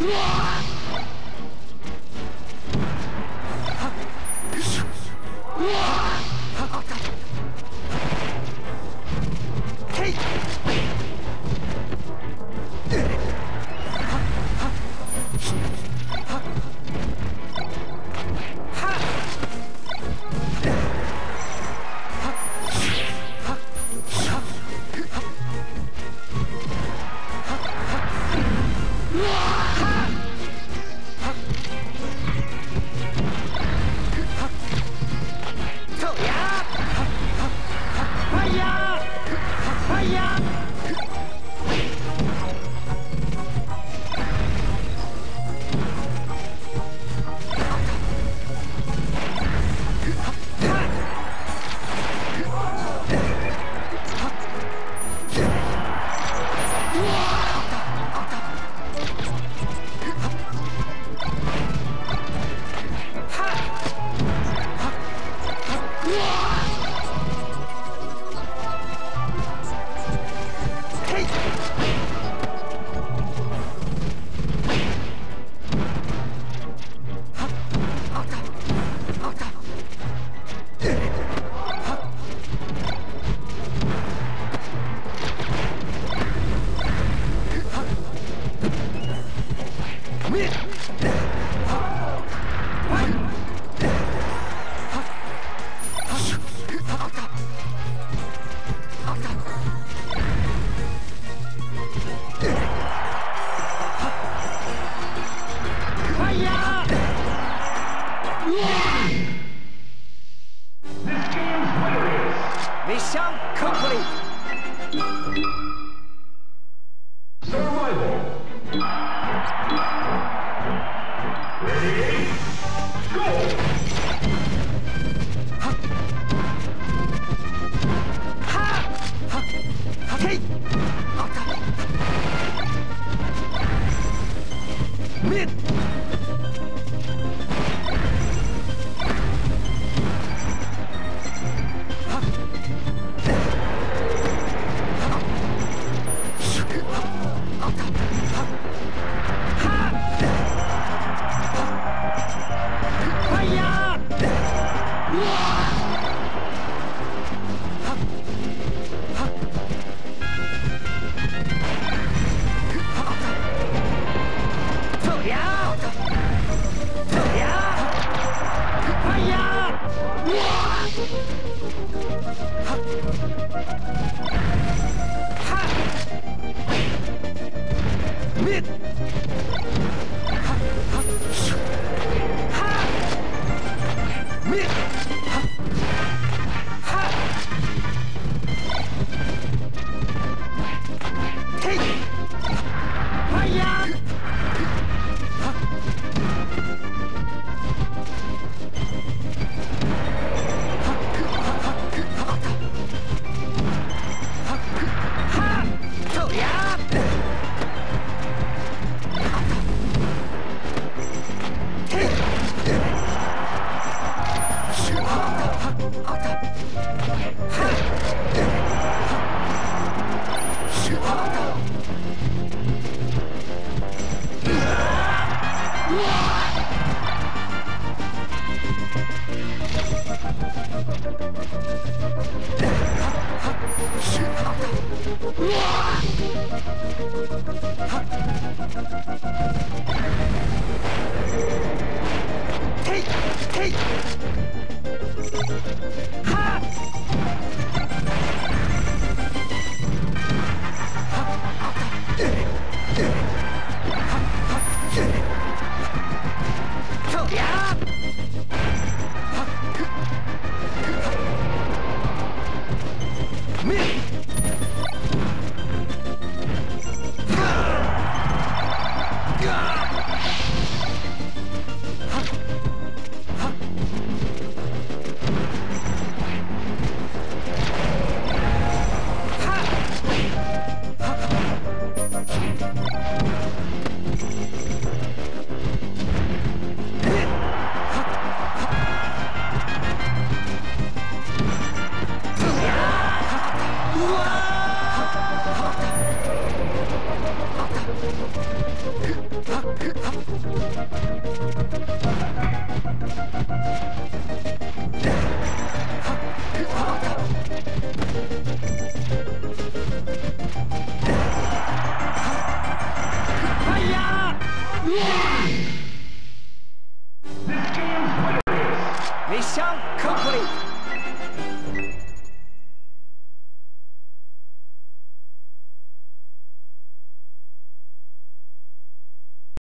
우 와! you ミッシ